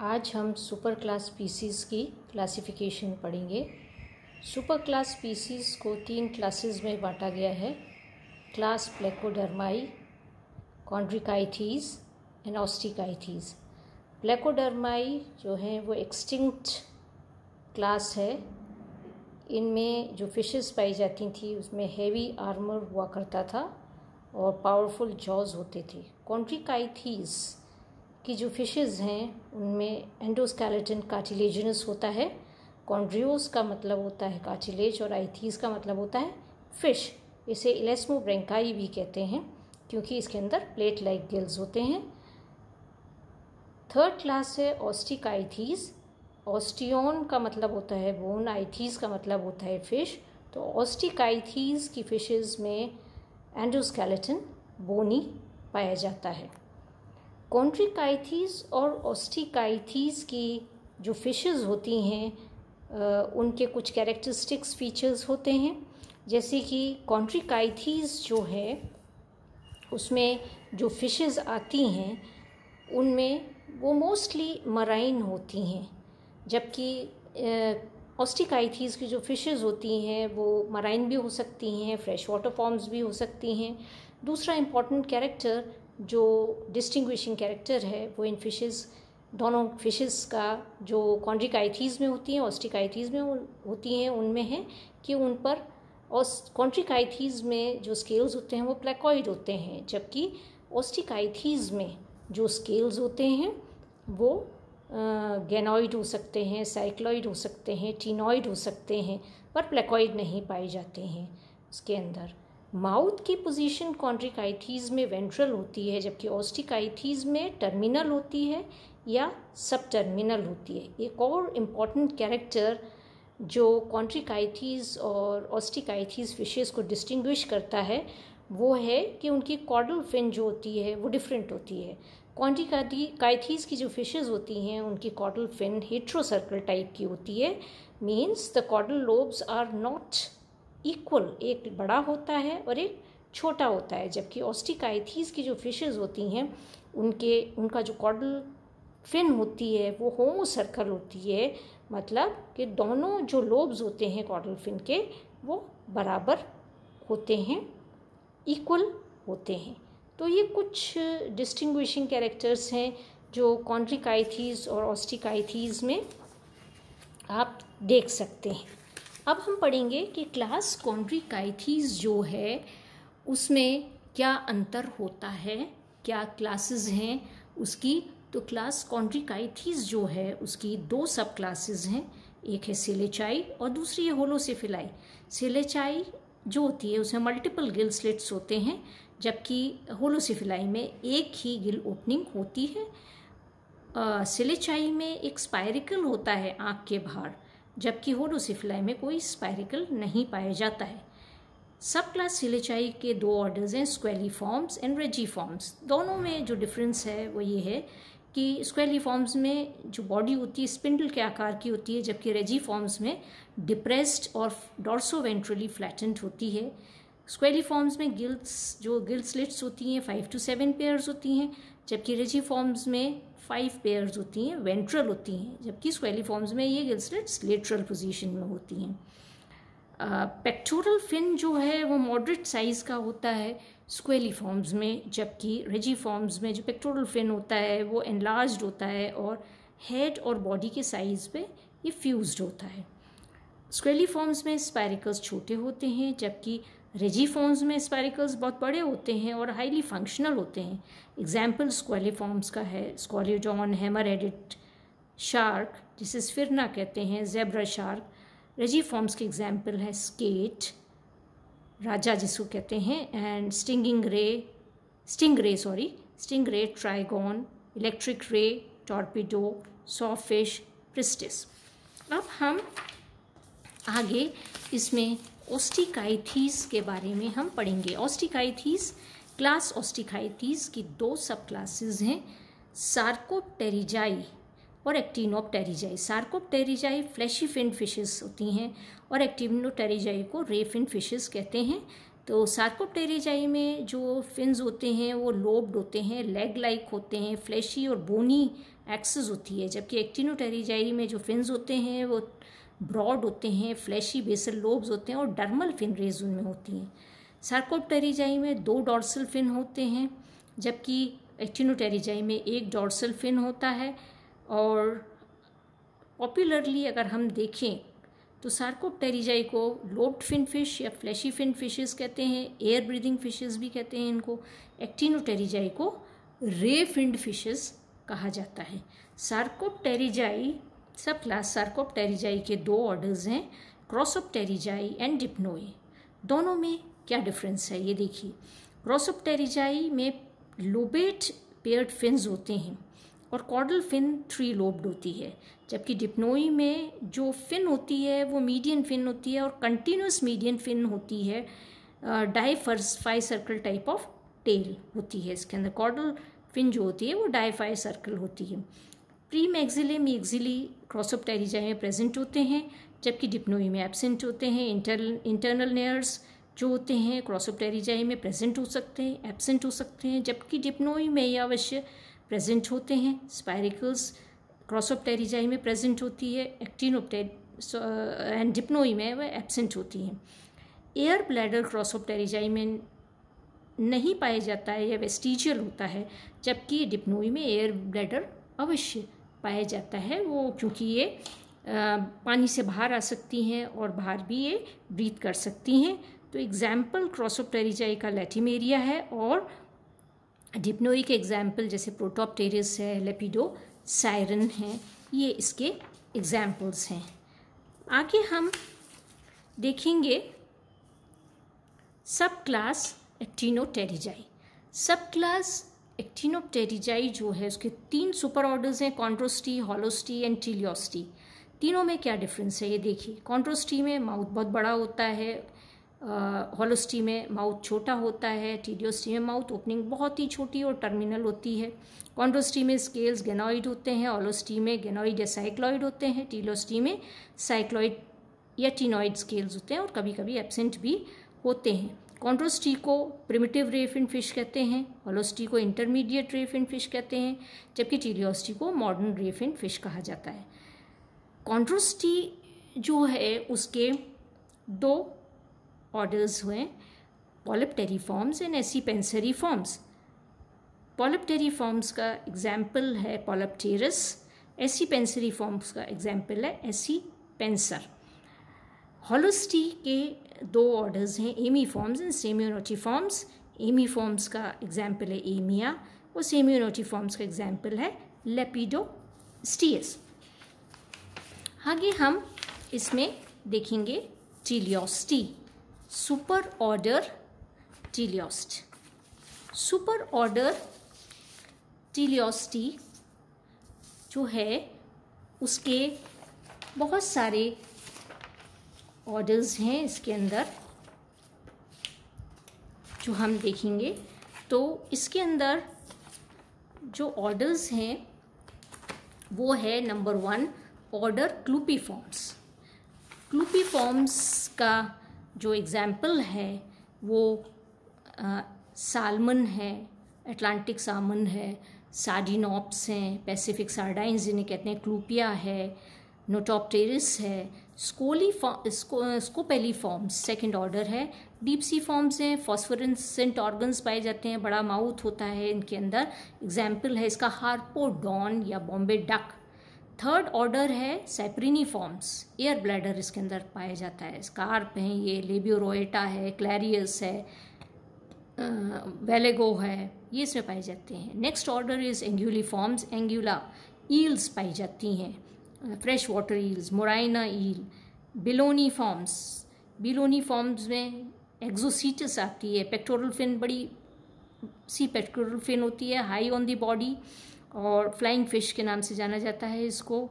आज हम super class species की क्लासिफिकेशन पढ़ेंगे। सुपर क्लास स्पीसीज़ को तीन क्लासेस में बांटा गया है। क्लास प्लेकोडर्माई कॉन्ड्रिकाइथीज एंड ऑस्टिकाइथीज प्लेकोडर्माई जो है वो एक्सटिंक्ट क्लास है। इनमें जो फिशेस पाई जाती थी, उसमें हेवी आर्मर हुआ करता था और पावरफुल जॉज होते थे। कॉन्ट्रिकाइथीज़ की जो फिशेस हैं, उनमें एंडोस्केलेटन कार्टिलेजिनस होता है कॉन्ड्रियोस का मतलब होता है कार्टिलेज और आइथीस का मतलब होता है फ़िश इसे इलेस्मोब्रेंकाई भी कहते हैं, क्योंकि इसके अंदर प्लेट लाइक गिल्स होते हैं। थर्ड क्लास है ऑस्टिकाइथीस ऑस्टियोन का मतलब होता है बोन आइथीस का मतलब होता है फ़िश तो ऑस्टिकाइथीस की फिशेस में एंडोस्केलेटन बोनी पाया जाता है। कॉन्ट्रिकाइथीस और ऑस्टिकाइथीस की जो फिशेस होती हैं उनके कुछ कैरेक्टरिस्टिक्स फीचर्स होते हैं। जैसे कि कॉन्ट्रिकाइथीस जो है, उसमें जो फिशेस आती हैं, उनमें वो मोस्टली मराइन होती हैं। जबकि ऑस्टिकाइथीस की जो फिशेस होती हैं, वो मराइन भी हो सकती हैं फ्रेश वाटर फॉर्म्स भी हो सकती हैं। दूसरा इंपॉर्टेंट कैरेक्टर जो डिस्टिंग्विशिंग कैरेक्टर है, वो इन फिशेस दोनों फिशेस का जो कॉन्ट्रिकाइथीज़ में होती हैं ऑस्टिकाइथीज़ में होती हैं, उनमें है कि उन पर कॉन्ट्रिकाइथीज़ में जो स्केल्स होते हैं, वो प्लेकॉइड होते हैं, जबकि ऑस्टिकाइथीज़ में जो स्केल्स होते हैं, वो गैनॉइड हो सकते हैं साइक्लॉइड हो सकते हैं टीनॉइड हो सकते हैं, पर प्लेकॉइड नहीं पाए जाते हैं उसके अंदर। माउथ की पोजीशन कॉन्ट्रिकाइथीज में वेंट्रल होती है, जबकि ऑस्टिकाइथीज में टर्मिनल होती है या सब टर्मिनल होती है। एक और इंपॉर्टेंट कैरेक्टर जो कॉन्ट्रिकाइथीज और ऑस्टिकाइथीज फिशेस को डिस्टिंग्विश करता है, वो है कि उनकी कॉडल फिन जो होती है, वो डिफरेंट होती है। कॉन्ट्रिकाइथीज की जो फिशेस होती हैं, उनकी कॉडल फिन हेट्रोसर्कल टाइप की होती है means the caudal lobes are not equal एक बड़ा होता है और एक छोटा होता है, जबकि ऑस्टिकाइथीस की जो फिशेस होती हैं, उनके, उनका जो कॉडल फिन होती है, वो होमो सर्कल होती है मतलब कि दोनों जो लोब्स होते हैं कॉडल फिन के, वो बराबर होते हैं इक्वल होते हैं। तो ये कुछ डिस्टिंग्विशिंग कैरेक्टर्स हैं जो कॉन्ट्रिकाइथीज और ऑस्टिकाइथीज में आप देख सकते हैं। अब हम पढ़ेंगे कि क्लास कॉन्ट्रिकाइथीज जो है, उसमें क्या अंतर होता है, क्या क्लासेस हैं उसकी। तो क्लास कॉन्ट्रिकाइथीज जो है, उसकी दो सब क्लासेस हैं, एक है सिलेचाई और दूसरी है होलोसिफिलाई। सिलेचाई जो होती है, उसमें मल्टीपल गिल स्लिट्स होते हैं, जबकि होलोसिफिलाई में एक ही गिल ओपनिंग होती है। सिलेचाई में एक स्पायरिकल होता है आँख के बाहर। जबकि होडोसिफिलाई में कोई स्पायरिकल नहीं पाया जाता है। सब क्लास सिलेचाई के दो ऑर्डर्स हैं, स्क्वेली फॉर्म्स एंड रेजी फॉर्म्स। दोनों में जो डिफरेंस है वो ये है कि स्क्वेली फॉर्म्स में जो बॉडी होती है स्पिंडल के आकार की होती है, जबकि रेजी फॉर्म्स में डिप्रेस्ड और डॉर्सो वेंट्रली फ्लैटेंट होती है। स्क्वेली फॉर्म्स में गिल्स जो गिल स्लिट्स होती हैं फाइव टू सेवन पेयर्स होती हैं, जबकि रेजी फॉर्म्स में फाइव पेयर्स होती हैं वेंट्रल होती हैं, जबकि स्क्वेली फॉर्म्स में ये गिल स्लिट्स लेटरल पोजीशन में होती हैं। पेक्टोरल फिन जो है, वो मॉडरेट साइज़ का होता है स्क्वेली फॉर्म्स में, जबकि रेजी फॉर्म्स में जो पेक्टोरल फिन होता है, वो एनलार्ज होता है और हेड और बॉडी के साइज़ पे ये फ्यूज होता है। स्क्वेली फॉर्म्स में स्पायरिकल्स छोटे होते हैं, जबकि रेजीफॉर्म्स में स्पायरिकल्स बहुत बड़े होते हैं और हाईली फंक्शनल होते हैं। एग्ज़ाम्पल स्क्वालीफॉर्म्स का है स्क्वालिडॉन हैमर एडिट शार्क जिसे स्फिरना कहते हैं जेब्रा शार्क रेजीफॉर्म्स के एग्ज़ाम्पल है स्केट राजा जिसको कहते हैं and stinging ray stingray sorry stingray trygon electric ray torpedo sawfish pristis अब हम आगे इसमें ओस्टिकाइथीस के बारे में हम पढ़ेंगे। ओस्टिकाइथीस क्लास ओस्टिकाइथीस की दो सब क्लासेस हैं सार्कोप्टेरिजाई और Actinopterygii Sarcopterygii fleshy fin fishes होती हैं और एक्टिनोटेरिजाई को रे फिन फिशेस कहते हैं। तो सार्कोप्टेरिजाई में जो फिन्स होते हैं, वो लोब्ड होते हैं लेग लाइक होते हैं फ्लैशी और बोनी एक्सेस होती है। जबकि एक्टिनोटेरिजाई में जो फिन्स होते हैं, वो ब्रॉड होते हैं, फ्लैशी बेसल लोब्स होते हैं और डर्मल फिन रेज उनमें होती हैं। सार्कोप्टेरिजाई में दो डॉर्सल फिन होते हैं, जबकि एक्टिनोटेरिजाई में एक डॉर्सल फिन होता है और पॉपुलरली अगर हम देखें तो सार्कोप्टेरिजाई को लोब्ड फिन फ़िश या फ्लैशी फिन फिशेस कहते हैं, एयर ब्रीदिंग फिशेस भी कहते हैं इनको। एक्टिनोटेरिजाई को रे फिंड फिशेस कहा जाता है। सार्कोप्टेरिजाई सब क्लास सार्कोप्टेरिजाई के दो ऑर्डर्स हैं क्रॉसोप्टेरिजाई एंड डिप्नोई दोनों में क्या डिफरेंस है? ये देखिए। क्रॉसोप्टेरिजाई में लोबेट पेयर्ड फिन्स होते हैं और कॉडल फिन थ्री लोब्ड होती है, जबकि डिप्नोई में जो फिन होती है, वो मीडियन फिन होती है और कंटिन्यूस मीडियन फिन होती है diphycercal type of tail होती है। इसके अंदर कॉडल फिन जो होती है, वो डाइफाई सर्कल होती है। प्री मैग्जिले मैग्जिली क्रॉसोप्टेरिजाई में प्रेजेंट होते हैं, जबकि डिप्नोई में एबसेंट होते हैं इंटर इंटरनल नेयर्स जो होते हैं क्रॉसोप्टेरिजाई में प्रेजेंट हो सकते हैं एबसेंट हो सकते हैं, जबकि डिप्नोई में ये अवश्य प्रेजेंट होते हैं। स्पायरिकल्स क्रॉसोप्टेरिजाई में प्रेजेंट होती है एक्टिनोप्टेर एंड डिप्नोई में वह एबसेंट होती हैं। एयर ब्लैडर क्रॉसोप्टेरिजाई में नहीं पाया जाता है या वेस्टिजियल होता है, जबकि डिप्नोई में एयर ब्लैडर अवश्य पाया जाता है, वो क्योंकि ये पानी से बाहर आ सकती हैं और बाहर भी ये ब्रीथ कर सकती हैं। तो एग्ज़ाम्पल क्रॉसोप्टेरिजाई का लैटिमेरिया है और डिप्नोई के एग्ज़ाम्पल जैसे प्रोटोपटेरिस है लेपिडो सायरन है, ये इसके एग्जाम्पल्स हैं। आगे हम देखेंगे सब क्लास एक्टिनोटेरिजाई सब क्लास एक्टिनोटेरिजाई जो है, उसके तीन सुपर ऑर्डर्स हैं, कॉन्ट्रोस्टी, हॉलोस्टी एंड टीलियोस्टी। तीनों में क्या डिफरेंस है? ये देखिए, कॉन्ट्रोस्टी में माउथ बहुत बड़ा होता है हॉलोस्टी में माउथ छोटा होता है टीडियोस्टी में माउथ ओपनिंग बहुत ही छोटी और टर्मिनल होती है। कॉन्ड्रोस्टी में स्केल्स गेनॉइड होते हैं ऑलोस्टी में गेनॉइड या साइक्लॉइड होते हैं टीलोस्टी में साइक्लॉइड या टीनॉइड स्केल्स होते हैं और कभी कभी एबसेंट भी होते हैं। कॉन्ट्रोस्टी को प्रिमिटिव रेफिन फ़िश कहते हैं होलोस्टी को इंटरमीडिएट रेफिन फ़िश कहते हैं, जबकि टीलियोस्टी को मॉडर्न रेफिन फ़िश कहा जाता है। कॉन्ट्रोस्टी जो है, उसके दो ऑर्डर्स हुए पॉलिप्टेरी forms and AC पेंसरी forms पॉलिप्टेरी forms का एग्ज़ाम्पल है पॉलिप्टेरस फॉर्म्स का एग्ज़ाम्पल है एसी पेंसर हॉलोस्टी के दो ऑर्डर्स हैं Amy forms and सेम्योनोटी forms Amy forms का एग्ज़ाम्पल है एमिया और सेम्योनोटी फॉर्म्स का एग्ज़ाम्पल है लेपिडो स्टीयस आगे हम इसमें देखेंगे Teleostei super order Teleost super order Teleostei जो है, उसके बहुत सारे ऑर्डर्स हैं इसके अंदर जो हम देखेंगे। तो इसके अंदर जो ऑर्डर्स हैं वो है number one order Clupeiformes Clupeiformes Clupeiformes का जो एग्ज़ाम्पल है वो आ, सालमन है अटलांटिक सामन है सार्डिनॉप्स हैं पैसिफिक सार्डाइन जिन्हें कहते हैं क्लूपिया है नोटोप्टेरिस है scoli Scopeliformes second order है। डीप सी फॉर्म्स हैं फॉस्फोरेंसेंट ऑर्गन्स पाए जाते हैं, बड़ा माउथ होता है इनके अंदर। एग्ज़ाम्पल है इसका हार्पोडॉन या बॉम्बे डक थर्ड ऑर्डर है सेप्रिनी फॉर्म्स एयर ब्लैडर इसके अंदर पाया जाता है। स्कार्प हैं, ये लेबियोरोएटा है क्लैरियस है वेलेगो है, ये इसमें पाए जाते हैं। Next order is Anguilliformes Anguilla eels पाई जाती हैं। Fresh water eels Muraena eel Beloniformes. Beloniformes में एक्जोसीटस आती है पेक्टोरल फिन बड़ी, सी पेक्टोरल फिन होती है हाई ऑन दी बॉडी और फ्लाइंग फ़िश के नाम से जाना जाता है इसको।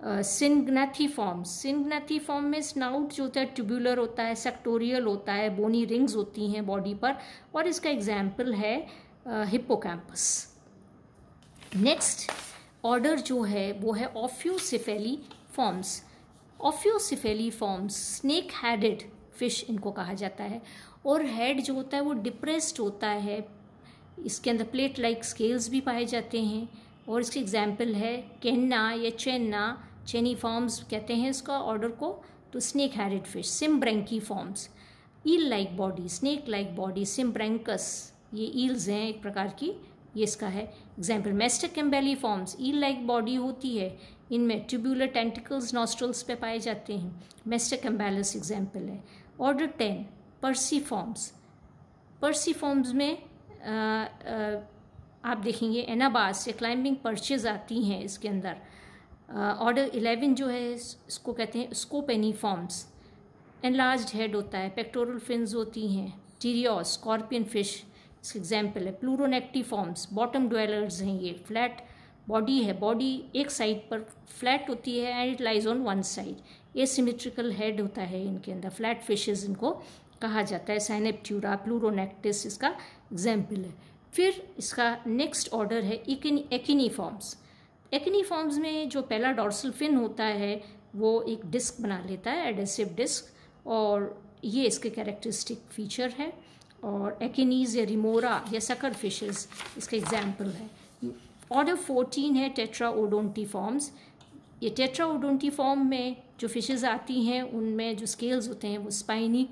सिंगनाथी फॉर्म सिंगनाथी फॉर्म में स्नाउट जो होता है ट्यूबुलर होता है सेक्टोरियल होता है बोनी रिंग्स होती हैं बॉडी पर और इसका एग्ज़ाम्पल है हिप्पोकैम्पस नेक्स्ट ऑर्डर जो है, वो है Ophiocephaliformes Ophiocephaliformes snake headed fish इनको कहा जाता है और हेड जो होता है, वो डिप्रेस्ड होता है. इसके अंदर प्लेट लाइक स्केल्स भी पाए जाते हैं और इसके एग्ज़ाम्पल है केन्ना या चेन्ना चेनी फॉर्म्स कहते हैं इसका ऑर्डर को तो snake headed fish Symbranchiformes eel like body snake like body Symbranchus ये ईल्स हैं, एक प्रकार की, ये इसका है. Example Mastacembeliformes eel like body होती है इनमें ट्यूब्यूलर टेंटिकल्स नॉस्ट्रल्स पे पाए जाते हैं। मेस्टिक एम्बेलस एग्ज़ाम्पल है। ऑर्डर टेन पर्सी फॉर्म्स पर्सी फॉर्म्स में आ, आ, आप देखेंगे एनाबास या क्लाइंबिंग पर्चेज आती हैं इसके अंदर। ऑर्डर इलेवन जो है इसको कहते हैं स्कोपेनी फॉर्म्स एनलार्ज हेड होता है पेक्टोरल फिन्स होती हैं टीरियोस स्कॉर्पियन फ़िश एग्ज़ाम्पल है प्लूरोनेक्टी फॉर्म्स बॉटम ड्वेलर्स हैं ये फ्लैट बॉडी है बॉडी एक साइड पर फ्लैट होती है and it lies on one side asymmetrical head होता है इनके अंदर फ्लैट फिशेज इनको कहा जाता है साइनेप्ट्यूरा प्लूरोनेक्टिस इसका एग्ज़ाम्पल है। फिर इसका नेक्स्ट ऑर्डर है एकिनी फॉर्म्स एकिनी फॉर्म्स में जो पहला डॉर्सल फिन होता है, वो एक डिस्क बना लेता है एडेसिव डिस्क और ये इसके कैरेक्टरिस्टिक फीचर है। और एकिनीज या रिमोरा या सकर फिशेस इसका एग्ज़ाम्पल है। ऑर्डर फोर्टीन है टेट्रा ओडोंटी फॉर्म्स ये टेट्रा ओडोंटी फॉर्म में जो फिशेस आती हैं, उनमें जो स्केल्स होते हैं, वो स्पाइनी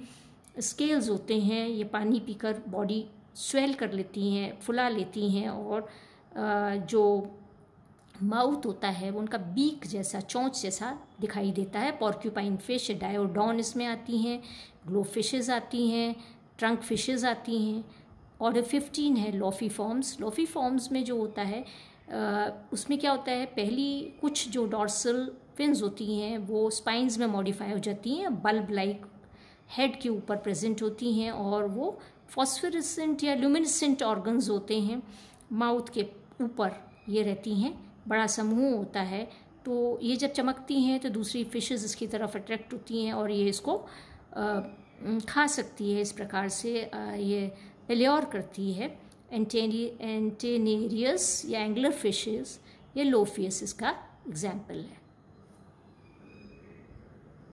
स्केल्स होते हैं। ये पानी पीकर बॉडी स्वेल कर लेती हैं, फुला लेती हैं और जो माउथ होता है, वो उनका बीक जैसा, चोंच जैसा दिखाई देता है। पॉर्क्यूपाइन फ़िश डायोडॉन इसमें आती हैं। ग्लो फिशेज आती हैं। ट्रंक फिशेज आती हैं। ऑर्डर फिफ्टीन है लॉफी फॉर्म्स लॉफी फॉर्म्स में जो होता है उसमें क्या होता है, पहली कुछ जो डॉर्सल फिन्स होती हैं, वो स्पाइंस में मॉडिफाई हो जाती हैं बल्ब लाइक हेड के ऊपर प्रेजेंट होती हैं और वो फॉस्फोरेसेंट या ल्यूमिनेसेंट ऑर्गन्स होते हैं माउथ के ऊपर ये रहती हैं। बड़ा समूह होता है तो ये जब चमकती हैं तो दूसरी फिशेस इसकी तरफ़ अट्रैक्ट होती हैं और ये इसको खा सकती है इस प्रकार से ये एल्योर करती है। एंटेनी एंटेनेरियस या एंगलर फिशेस, ये लोफियस इसका एग्ज़ाम्पल है।